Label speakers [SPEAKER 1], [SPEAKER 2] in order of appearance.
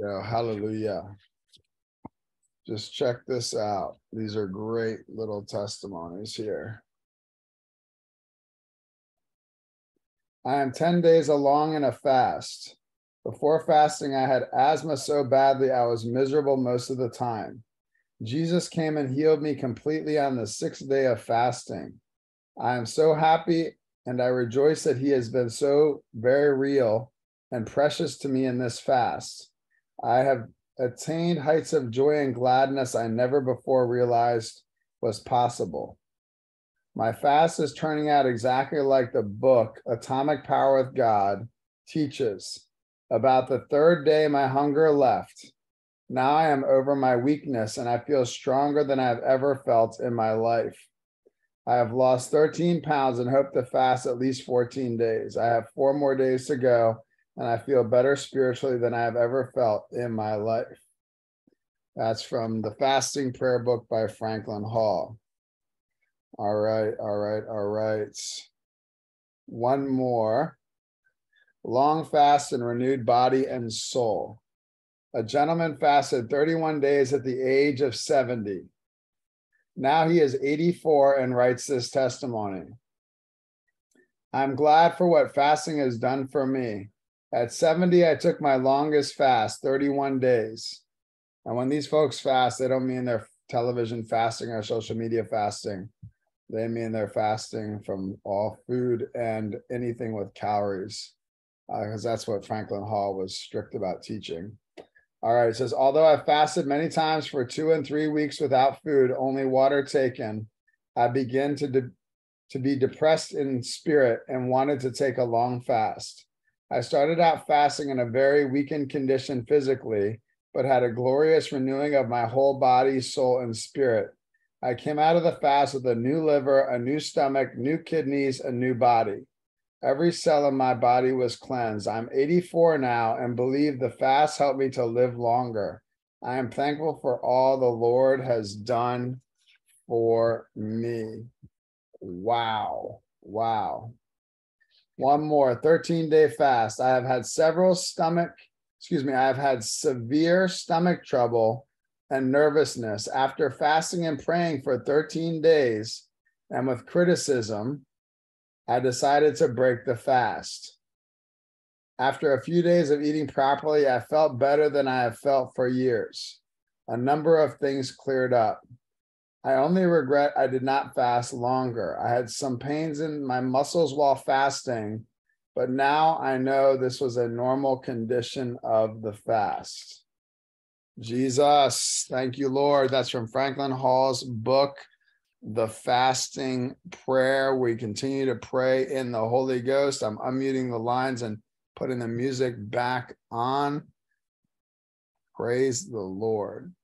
[SPEAKER 1] go. Hallelujah. Just check this out. These are great little testimonies here. I am 10 days along in a fast. Before fasting, I had asthma so badly I was miserable most of the time. Jesus came and healed me completely on the sixth day of fasting. I am so happy and I rejoice that he has been so very real and precious to me in this fast. I have attained heights of joy and gladness I never before realized was possible. My fast is turning out exactly like the book, Atomic Power with God, teaches. About the third day, my hunger left. Now I am over my weakness and I feel stronger than I've ever felt in my life. I have lost 13 pounds and hope to fast at least 14 days. I have four more days to go and I feel better spiritually than I have ever felt in my life. That's from the Fasting Prayer Book by Franklin Hall. All right, all right, all right. One more. Long fast and renewed body and soul. A gentleman fasted 31 days at the age of 70. Now he is 84 and writes this testimony. I'm glad for what fasting has done for me. At 70, I took my longest fast, 31 days. And when these folks fast, they don't mean they're television fasting or social media fasting. They mean they're fasting from all food and anything with calories, because uh, that's what Franklin Hall was strict about teaching. All right, it says, although I fasted many times for two and three weeks without food, only water taken, I began to, de- to be depressed in spirit and wanted to take a long fast. I started out fasting in a very weakened condition physically, but had a glorious renewing of my whole body, soul, and spirit. I came out of the fast with a new liver, a new stomach, new kidneys, a new body. Every cell in my body was cleansed. I'm 84 now and believe the fast helped me to live longer. I am thankful for all the Lord has done for me. Wow. Wow. One more 13 day fast. I have had several stomach, excuse me, I have had severe stomach trouble and nervousness after fasting and praying for 13 days and with criticism. I decided to break the fast. After a few days of eating properly, I felt better than I have felt for years. A number of things cleared up. I only regret I did not fast longer. I had some pains in my muscles while fasting, but now I know this was a normal condition of the fast. Jesus, thank you, Lord. That's from Franklin Hall's book, The Fasting Prayer. We continue to pray in the Holy Ghost. I'm unmuting the lines and putting the music back on. Praise the Lord.